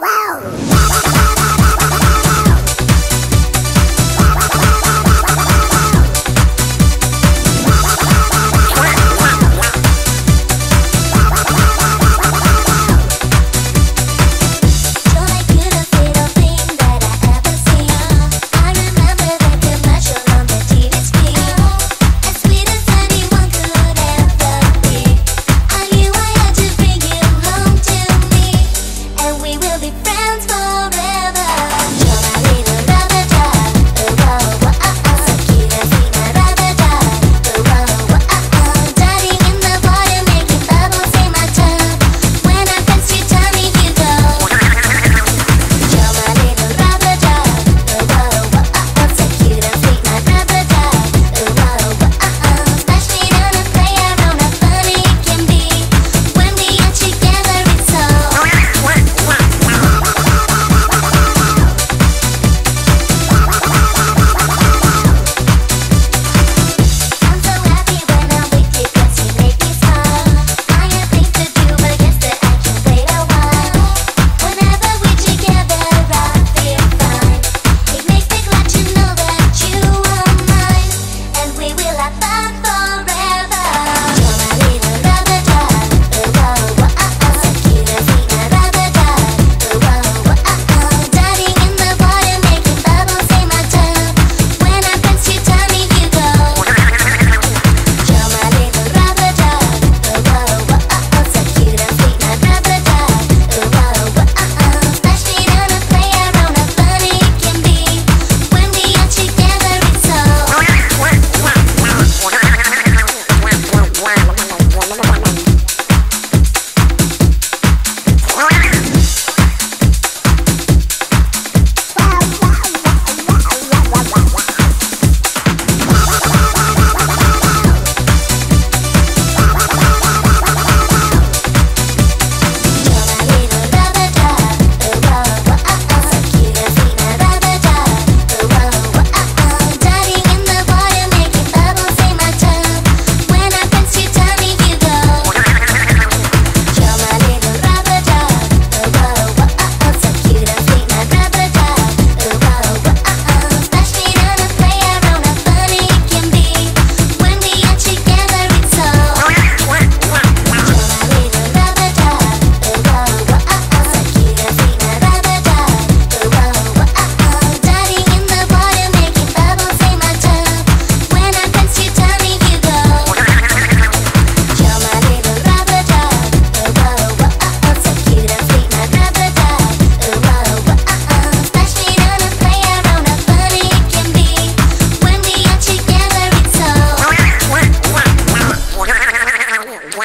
Wow,